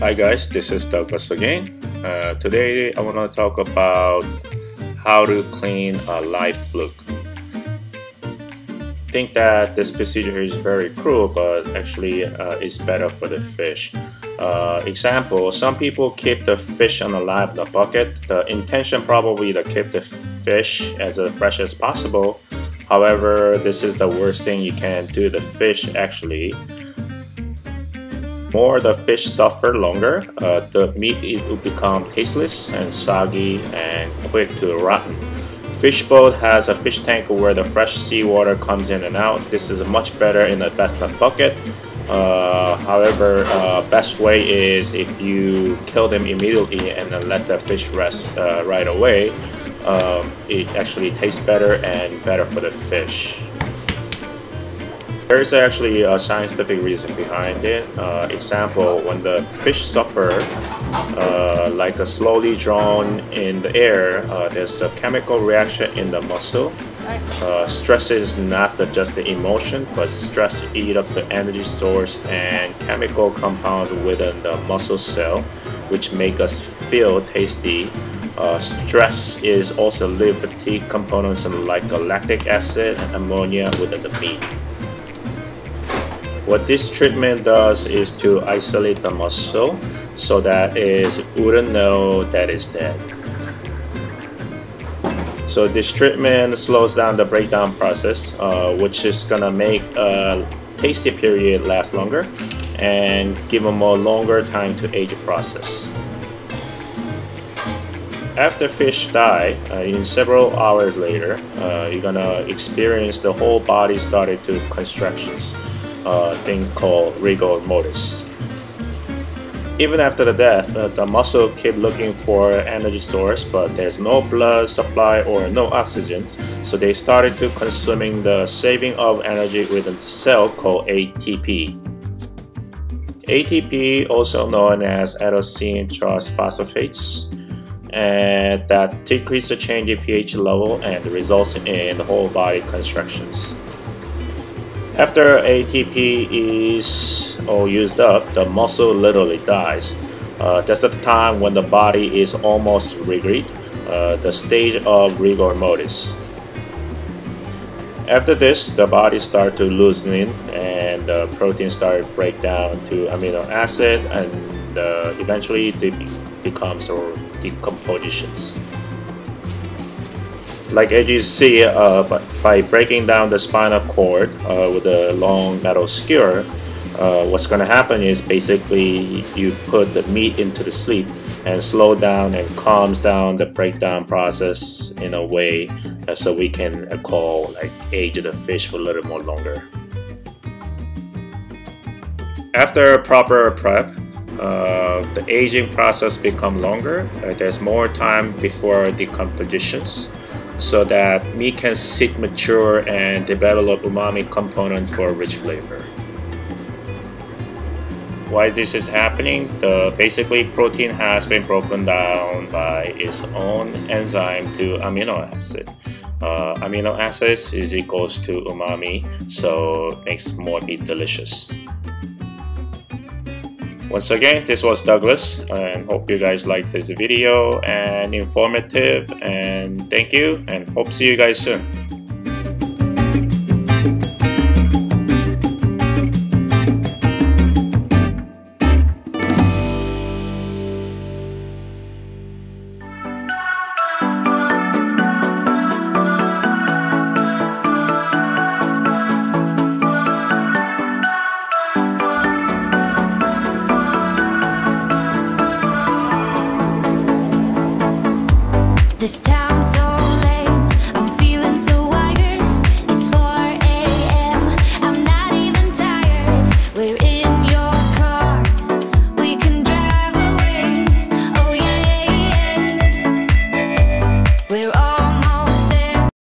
Hi guys, this is Douglas again. Uh, today I want to talk about how to clean a live fluke. Think that this procedure is very cruel, but actually uh, it's better for the fish. Uh, example, some people keep the fish on the live in the bucket. The intention probably to keep the fish as fresh as possible. However, this is the worst thing you can do the fish actually more the fish suffer longer, uh, the meat it will become tasteless and soggy and quick to rotten. Fish boat has a fish tank where the fresh seawater comes in and out. This is much better in a basement bucket. Uh, however, uh, best way is if you kill them immediately and then let the fish rest uh, right away. Um, it actually tastes better and better for the fish. There's actually a scientific reason behind it. Uh, example, when the fish suffer, uh, like a slowly drawn in the air, uh, there's a chemical reaction in the muscle. Uh, stress is not the, just the emotion, but stress eat up the energy source and chemical compounds within the muscle cell, which make us feel tasty. Uh, stress is also liver fatigue components like lactic acid and ammonia within the meat. What this treatment does is to isolate the muscle so that it wouldn't know that it's dead. So this treatment slows down the breakdown process, uh, which is gonna make a tasty period last longer and give them a longer time to age process. After fish die, uh, in several hours later, uh, you're gonna experience the whole body started to contractions uh, thing called rigor mortis. Even after the death, the muscle keep looking for energy source, but there's no blood supply or no oxygen, so they started to consuming the saving of energy within the cell called ATP. ATP, also known as adenosine triphosphates, and that decrease the change in pH level and results in the whole body contractions. After ATP is all used up, the muscle literally dies. Uh, that's at the time when the body is almost rigid, uh, the stage of rigor mortis. After this, the body starts to loosen and the protein start break down to amino acid and uh, eventually it becomes or decompositions. Like as you see, uh, by breaking down the spinal cord uh, with a long metal skewer, uh, what's going to happen is basically you put the meat into the sleep and slow down and calms down the breakdown process in a way uh, so we can uh, call like age the fish for a little more longer. After proper prep, uh, the aging process become longer. Uh, there's more time before decompositions so that meat can sit mature and develop umami component for rich flavor. Why this is happening? The basically protein has been broken down by its own enzyme to amino acid. Uh, amino acids is equals to umami, so makes more meat delicious. Once again, this was Douglas and hope you guys liked this video and informative and thank you and hope see you guys soon. This town.